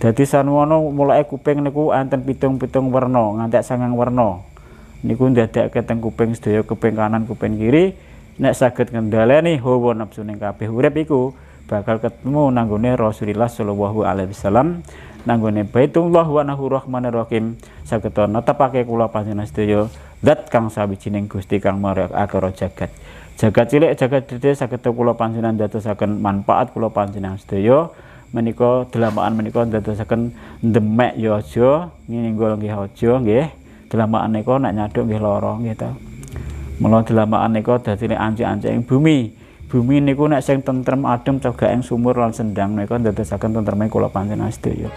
Dadi sanwono mulai kuping niku enten pitung-pitung werna nganti sangang werna. Niku ndadekake teng kuping sedaya kuping kanan kuping kiri nek saged ngendhaleni hawa nafsu ning kabeh urip iku bakal ketemu nanggone Rasulullah sallallahu alaihi wasallam nanggone Baitullah wa nahu rahmanir rahim saged netepake kula panjenengan sedaya zat kang sawijining Gusti kang marakake jagat. Jagat cilik jagat gedhe saged kula panjenengan dadosaken manfaat kula panjenengan sedaya menika delamaan menika ndadosaken demek ya aja nginggol nggih aja nggih. Delamaan nika nek nyaduk nggih lara nggih ta. Mula delamaan nika dadi anci-ancing bumi. Bumi niku nek sing tentrem adem cegak ing sumur lan sendang nika ndadosaken tentreme kula panjenengan sedaya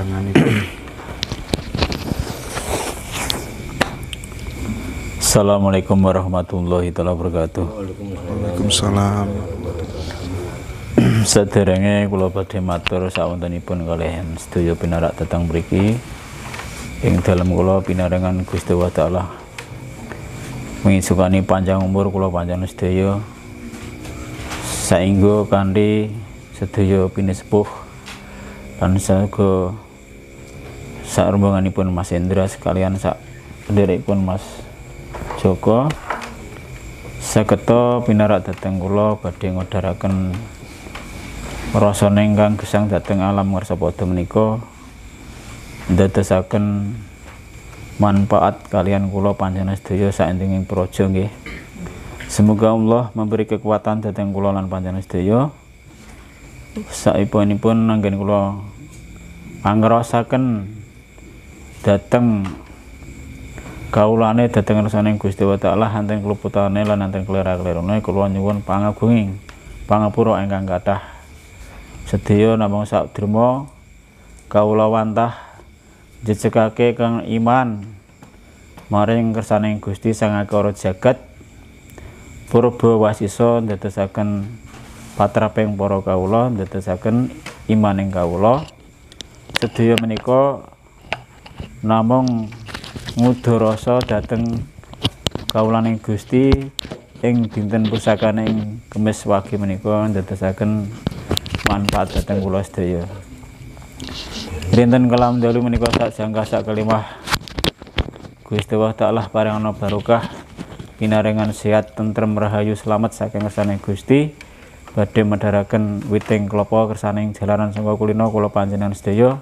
jangan itu. Assalamualaikum warahmatullahi wabarakatuh. Waalaikumsalam. Sederenge kula badhe matur sawontenipun kaliyan sedaya pinarak datang mriki ing dalem kula pinarengan Gusti Allah taala. Mengisukani panjang umur kula panjang sedaya saengga kanthi sedaya pinesepuh lan saga sak rombonganipun Mas Indra sekalian sak pun Mas Joko. Saketo pinarak dhateng kula badhe ngodharaken rasa ingkang gesang dhateng alam ngarsapada menika. Ndadosaken manfaat kalian kula panjenengan sedaya saendinging praja nggih. Semoga Allah memberi kekuatan dhateng kula lan panjenengan sedaya. Saipun anggen kula pangrasaken dateng kaulane dateng rasaning Gusti wa taala hanten keluputane lan hanten kelera-klerone kula nyuwun pangagunging pangapura ingkang kathah. Sedaya namung sadherma kawula wantah jejegake kang iman. Maring kersaning Gusti Sang Akara Jagat purba wasisa ndadosaken patraping para kawula ndadosaken imaning kawula. Sedaya menika namung ngudharasa dhateng kawulaning Gusti ing dinten pusakaning Kemis Wage menika ndadosaken manfaat dhateng kula sedaya. Dinten kalam dalu menika sak jangka sak kelimah. Gusti Allah taala paringana barokah pinaringan sehat tentrem rahayu selamat saking ngersane Gusti. Badhe medharaken witing klapa kersaning jalanan sangka kulino kula panjenengan sedaya.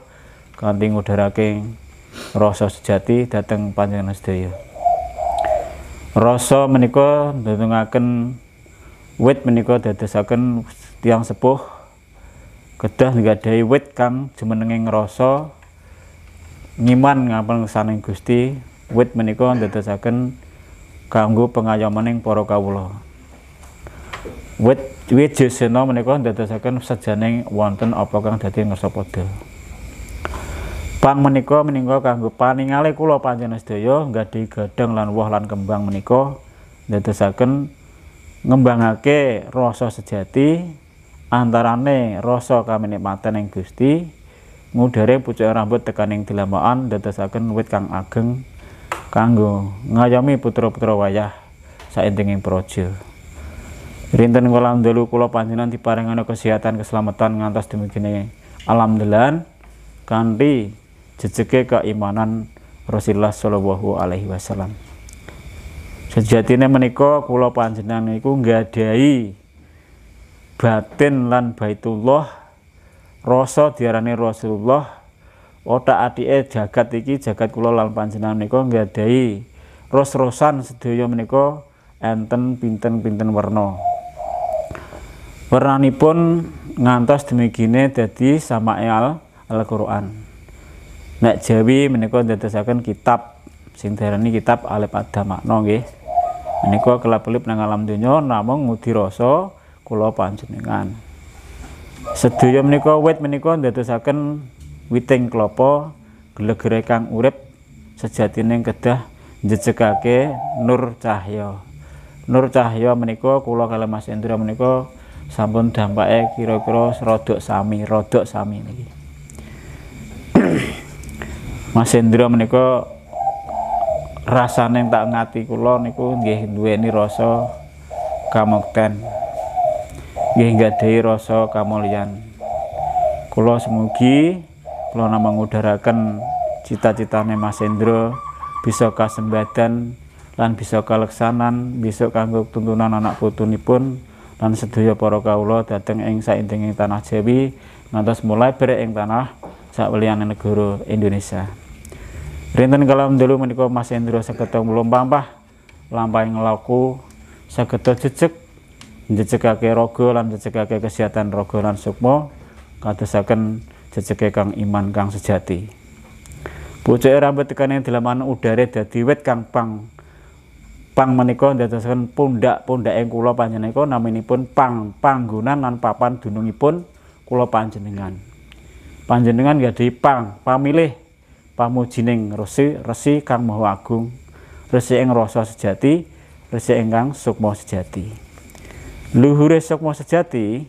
Kanthi ngudharake rasa sejati dhateng panjenengan sedaya. Rasa menika ndutungaken wit menika dadosaken tiang sepuh kedah nggadahi wit kang jumenenging rasa ngiman ngapel saning Gusti wit menika ndadosaken kanggo pengayomaning para kawula. Wit wijusena menika ndadosaken sejaning wonten apa kang dadi ngersapada. Pang menika menika kanggo paningale kula panjenengan sedaya nggadi gadang lan woh lan kembang menika ndadosaken ngembangake rasa sejati antarane rasa kaminikmatan ing Gusti ngudare pucuk rambut tekaning dilamaan ndadosaken wit kang ageng kanggo ngayomi putra-putra wayah saentinging praja. Rinten kolam dulu kula panjenengan diparingana kesehatan keselamatan ngantos demikian alhamdulillah kanthi jejeke keimanan Rasulullah Shallallahu alaihi wasallam. Sejatine menika kula panjenengan niku nggadahi batin lan baitullah rasa diarani Rasulullah otak atike jagat iki jagat kula lan panjenengan niku nggadahi ros-rosan sedaya menika enten pinten-pinten warna Warnanipun ngantos demigine dadi Samael Al-Qur'an. Nek Jawi menika ndadosaken kitab sing diarani kitab Alif Adam makna nggih. Menika kelap-kelip nang alam donya namung ngudi rasa kula panjenengan. Sedaya menika wit menika ndadosaken witing klapa gelegere kang urip sejatine kedah njejegake nur cahya. Nur cahya menika kula kalian Mas Endra menika sampun dampake kira-kira rodok sami, rodok sami niki. Mas Endra menika rasane tak ngati kula niku nggih duweni rasa kamukten nggih nggadahi rasa kamulyan kula semugi kula namung cita-citane Mas Hendro bisa kasembadan lan bisa kaleksanan bisa kanggo tuntunan anak putunipun lan sedaya para kawula dhateng ing saindenging tanah Jawi ngantos mulai berek ing tanah sakweliyane negara Indonesia. Rinten kalam dulu menika Mas Hendro saged mlumpah lampahing laku saged jejeg njejegake raga lan njejegake kesehatan raga lan sukma kadosaken jejege kang iman kang sejati. Pucuke rambut tekane dalaman udare dadi wit kang pang pang menika ndadosaken pundak-pundake kula panjenengan naminipun pang panggonan lan papan dunungipun kula panjenengan. Panjenengan gadhahi pang pamilih pamujining resi resi kang maha agung, resi ing rasa sejati, resi ingkang sukma sejati. luhure sukma sejati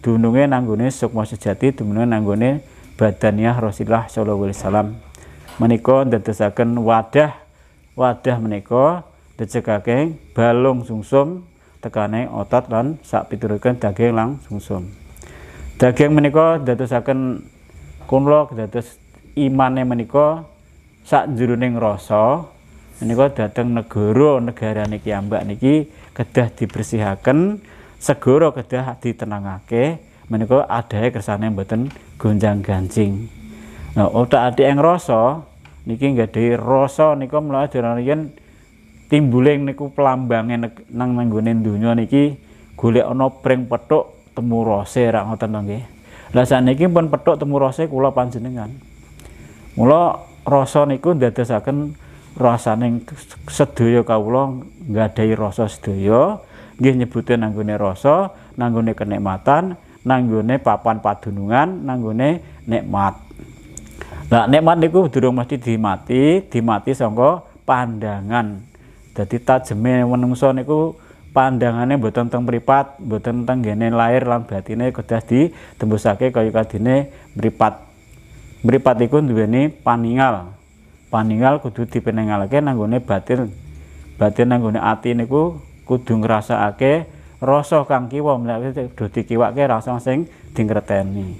dununge nanggone sukma sejati dununge nanggone badaniah Rasulullah sallallahu alaihi wasallam menika ndadosaken wadah wadah menika dicekake balung sungsum tekane otot lan sak pituruken daging lang sungsum daging menika ndadosaken kula dados imane menika sak jroning rasa menika dhateng negara negara niki ambak niki kedah dibersihaken segara kedah ditenangake menika adahe kersane mboten gonjang gancing. Nah otak adik yang rasa niki nggadahi rasa nika mulai dirayen timbuling niku pelambange nang nanggone donya niki golek ana pring petuk temu rose ra ngoten to nggih. Lah saniki pun petuk temu rose kula panjenengan mula rasa niku ndadosaken rasaning sedaya kawula nggadahi rasa sedaya nggih nyebute nanggone rasa nanggone kenikmatan nanggone papan padunungan nanggone nikmat Nah, nikmat niku durung mesti dimati, dimati sangka pandangan. Dadi tajeme menungso niku pandangane mboten teng mripat, mboten teng gene lahir lan batine kedah ditembusake kaya kadine mripat. Mripat iku duweni paningal. paningal kudu dipenengalake nanggone batin. Batin nanggone ati niku kudu ngrasakake rasa kang kiwa menawi kudu dikiwake rasa sing dingreteni.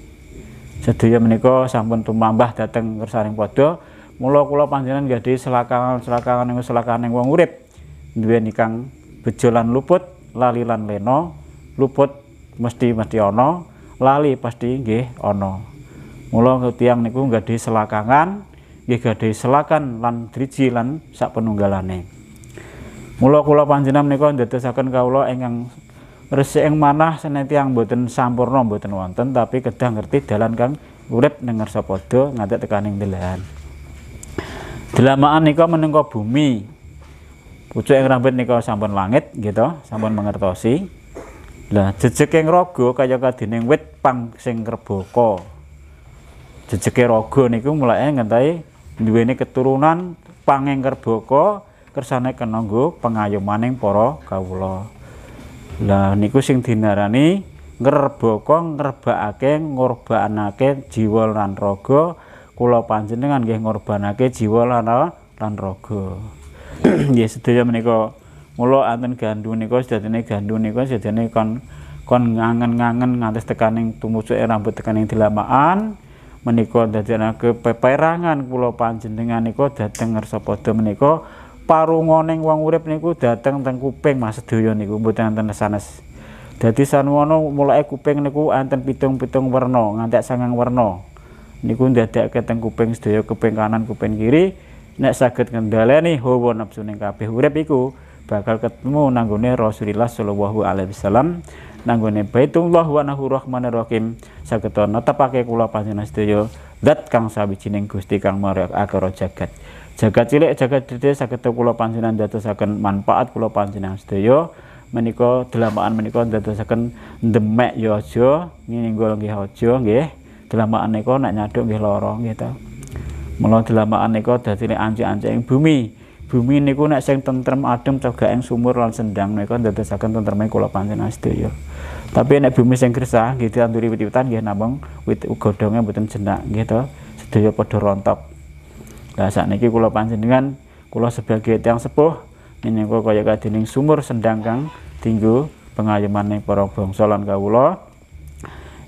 Sedaya menika sampun tumambah dhateng kersaning padha mula kula panjenengan gadhe selakangan-selakangan ing selakaning wong urip. Duweni kang bejo lan luput lali lan leno luput mesti mesti ana lali pasti nggih ana mula tiyang niku gadhe selakangan nggih gadhe selakan lan driji lan sak penunggalane. Mula kula panjenengan menika ndadosaken kawula ingkang resik ing manah senetiang boten sampurna boten wonten tapi kedah ngerti dalan kang urip ning ngarsa padha nganti tekaning delahan. Delamaan nika menengko bumi. Pucuk ing rambut nika sampun langit gitu, sampun mengertosi. Lah jejeg ing raga kaya kadining wit pang sing rebaka. Jejege raga niku mulai ngentahi duweni keturunan pangengker baka kersane kenanggo pengayomaning para kawula. Lah niku sing dinarani ngrebaka ngrebakake ngorbanake jiwa lan raga kula panjenengan nggih ngorbanake jiwa lan lan raga. Nggih sedaya menika mula anten gandu nika sedene gandu nika sedene kon kon ngangen-ngangen ngantos tekaning tumucuke rambut tekaning dilamaan menika dadekake peperangan kula panjenengan nika dhateng ngarsapada menika parungoning wong urip niku dhateng teng kuping Mas sedaya niku mboten enten sanes. Dadi sanwana mulai kuping niku enten pitung-pitung werna nganti sangang werna. Niku ndadekake teng kuping sedaya kuping kanan kuping kiri nek saged ngendhaleni hawa nafsu ning kabeh urip iku bakal ketemu nanggone Rasulullah sallallahu alaihi wasallam nanggone Baitullah wa nahu rahmanir rahim. Saged netepake kula panjenengan sedaya zat kang sawijining Gusti kang marek akara jagat. Jagat cilik jagat gede saged kula panjenengan dadosaken manfaat kula panjenengan sedaya. Menika delamaan menika ndadosaken demek ya aja nginggol nggih aja nggih. Delamaan nika nek nyaduk nggih lara nggih ta. Mula delamaan nika dadi anci-ancing bumi. Bumi niku nek sing tentrem adem ing sumur lan sendang menika ndadosaken tentreme kula panjenengan sedaya tapi nek bumi sing gersah nggih ditanduri wit-witan nggih namung wit godhonge mboten jenak nggih to sedaya padha rontok. Lah sakniki kula panjenengan kula sebagai tiang sepuh menika kaya kadening sumur sendang kang tinggu pengayemane para bangsa lan kawula.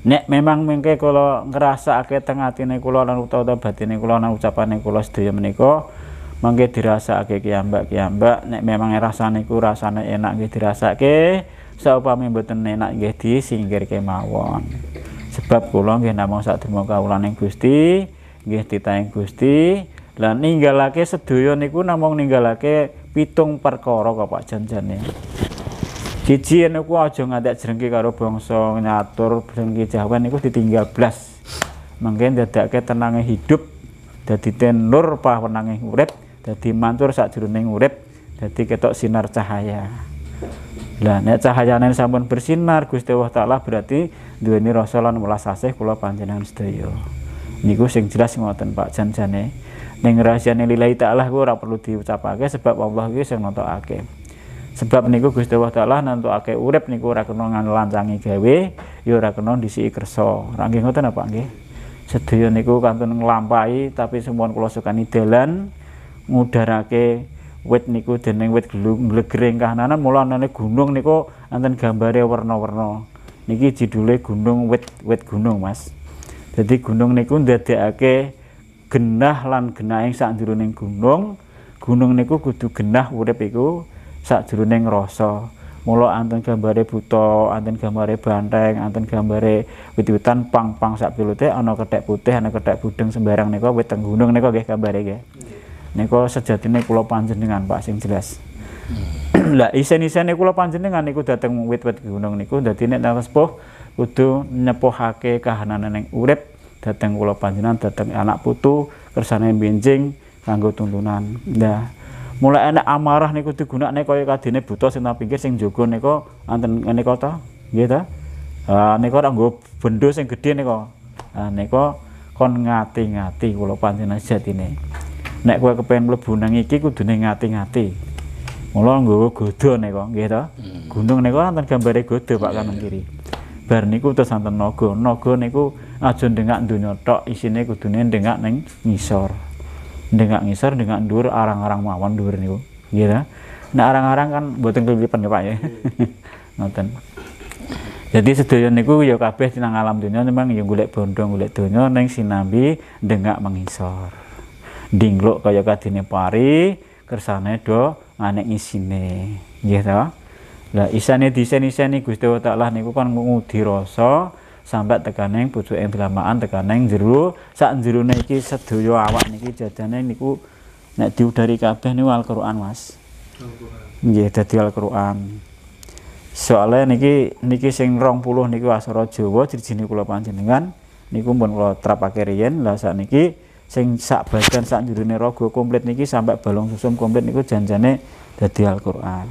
Nek memang mengke kula ngrasakake teng atine kula lan utawa batine kula lan ucapane kula sedaya menika mangke dirasakake kiambak-kiambak nek memang rasane ku rasane enak nggih dirasake saupami mboten enak nggih disingkirke mawon sebab kula nggih namung sadherma kawulaning Gusti nggih titahing Gusti lan ninggalake sedaya niku namung ninggalake pitung perkara kok Pak janjane. Siji niku aja ngantek jrengki karo bangsa nyatur jrengki Jawa niku ditinggal blas. Mangke ndadake tenange hidup dadi tenur pawenange urip, dadi mantur sakjroning urip, dadi ketok sinar cahaya. Lah nek cahayane sampun bersinar Gusti Allah taala berarti duweni rasa lan welas asih kula panjenengan sedaya. Niku sing jelas ngoten Pak janjane. Ning rahasiane lillahi taala ku ora perlu diucapake sebab Allah iki sing nentokake. Sebab niku Gusti Allah taala nentokake urip niku ora kena lancangi gawe ya ora kena disiki kersa. Ora nggih ngoten apa nggih? Sedaya niku kantun nglampahi tapi semuanya kula sukani dalan ngudarake wit niku dening wit glegering kahanan mula ana gunung niku anten gambare warna-warna. Niki judule gunung wit wit gunung Mas. Jadi gunung niku ndadekake genah lan genahing sakjroning gunung. Gunung niku kudu genah urip iku sakjroning rasa. Mula anten gambare buta anten gambare banteng anten gambare wit-witan pang-pang sak pilute ana kethek putih ana kethek budeng sembarang niku wit teng gunung niku nggih gambare nggih niku sejatine kula panjenengan Pak sing jelas. Lah isen-isene kula panjenengan niku dateng wit-wit gunung niku dadi nek sepuh kudu nyepuhake kahanan ning urip dateng kula panjenengan dateng anak putu kersane benjing kanggo tuntunan. Nah mulai enak amarah niku digunakne kaya kadene buta sing nang pinggir sing jaga nika anten nika ta? Nggih ta? Ah nika ora nggo bendo sing gedhe nika. Ah nika kon ngati-ngati kula panjenengan jatine nek kowe kepen mlebu nang iki kudune ngati-ngati. Mula nggawa godo nika nggih ta hmm. gunung nika wonten gambare godo Pak kanan kiri. Bar niku terus santen naga. Naga niku aja ndengak donya tok isine kudune ndengak ning ngisor. Ndengak ngisor ndengak dhuwur arang-arang mawon dhuwur niku. Nggih ta nek arang-arang kan mboten kelipan ya Pak ya. Ngoten. Jadi sedaya niku ya kabeh tinang alam dunia memang ya golek bondo golek donya ning sinambi ndengak mengisor dingluk kaya kadine pari kersane do anek isine. Nggih ta? Lah isane disen-iseni Gusti Allah niku kan ngudi rasa sampai tekaning pucuke delamaan tekaning jero. Sak jerone iki sedaya awak niki jadane niku nek diudari kabeh niku Al-Qur'an Mas. Nggih dadi Al-Qur'an. Soale niki niki sing 20 niku asara Jawa dirijine kula panjenengan niku pun kula terapake riyen. Lah niki sing sak bagian sak jerone raga komplit niki sampai balung susum komplit niku janjane dadi Al-Qur'an.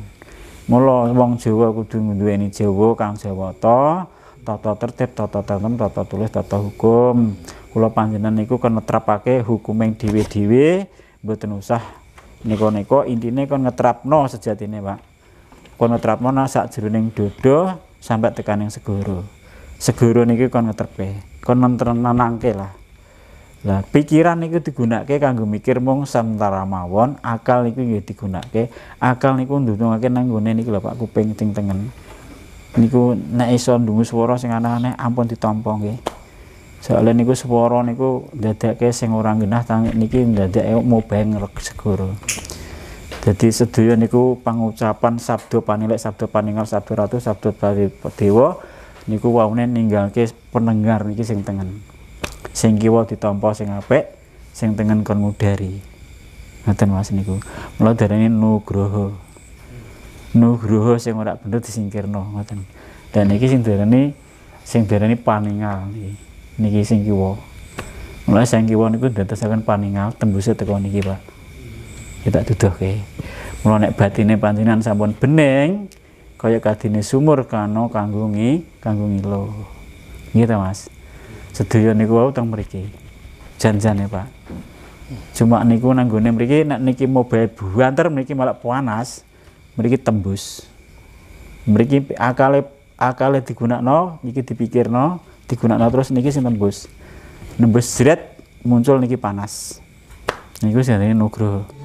Mula wong Jawa kudu nduweni Jawa kang Jawata, tata tertib, tata tertib, tata tulis, tata hukum. Kula panjenengan niku kan netrapake hukum yang dhewe-dhewe mboten usah nika-nika intine kon ngetrapno sejatine, Pak. Kon ngetrapno sak jroning dodo sampai tekaning segoro. Segoro niki kon ngetrepe. Kon nenangke lah. Lah pikiran niku digunakake kanggo mikir mung sementara mawon, akal niku nggih digunakake. Akal niku ndunungake nang gone niku lho Pak kuping ting tengen. Niku nek iso ndungu swara sing aneh-aneh ampun ditampa nggih. Soale niku swara niku ndadekake sing ora genah tang niki ndadekake mobeng segoro. Jadi sedaya niku pangucapan sabda panilek, sabda paninggal, sabda ratu, sabda dewa niku waune ninggalke pendengar niki sing tengen sing kiwa ditampa sing apik sing tengen kon ngudari. Ngoten Mas niku. Mula darane nugroho. Nugroho sing ora bener disingkirno ngoten. Dan iki sing darane sing darane paningal niki niki sing kiwa. Mula sing kiwa niku dadosaken paningal tembuse teko niki Pak. Kita duduhke. Mula nek batine panjenengan sampun bening kaya kadine sumur kano kanggo ngi kanggo. Gitu Mas. Sedaya niku wau teng mriki. Jan-jane Pak. Cuma niku nanggone mriki nek niki mobil buanter mriki malah panas. Mriki tembus. Mriki akale akale digunakno niki dipikirno, digunakno terus niki sing tembus. Nembus jret muncul niki panas. Niku jenenge nugroho.